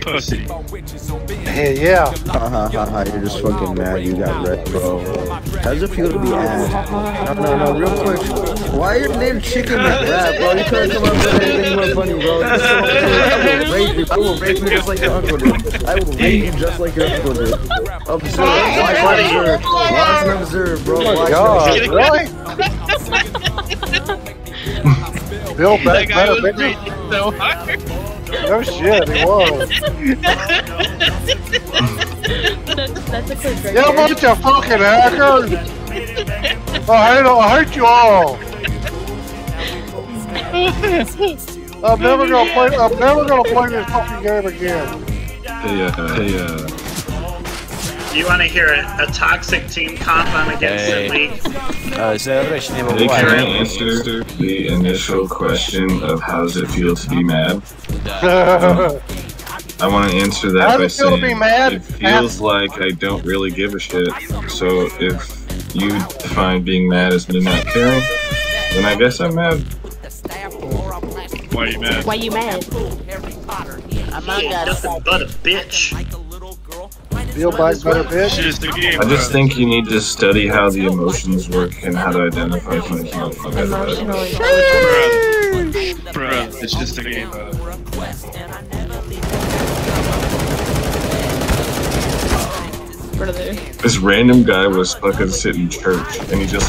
Pussy. Hey, yeah. Haha, haha, you're just fucking mad you got wrecked, bro. How does it feel to be ass? No, no, no, real quick. Why your name Chicken McRap, bro? You couldn't come up with anything more funny, bro. This is so funny. I will rape you. I will rape you just like your uncle did. I will rape you just like your uncle did. Observe. Watch and observe. Watch and observe, bro. My Watch god, and really? Bill That guy better was bitches? raging so hard. No shit, he was. That's, that's a clip right Yeah, there. bunch of fucking hackers! I hate, I hate you all! I'm never gonna play. I'm never gonna play this fucking game again. Hey, uh, hey, uh, You want to hear a, a toxic team comp I'm against Hey. the league? Uh, Zavrešně hey, can I volá. answer the initial question of how does it feel to be mad? I want to answer that How by it saying be mad? it feels like I don't really give a shit. So if you define being mad as me not caring, then I guess I'm mad. Why are you mad? Why are you mad? He ain't nothing but a bitch. Bill Beck better It's bitch. just a game. I just think you need to study how the emotions work and how to identify things. motherfucker. Emotional Bruh. Bruh, it's just a game, bro. brother. This random guy was fucking sitting in church and he just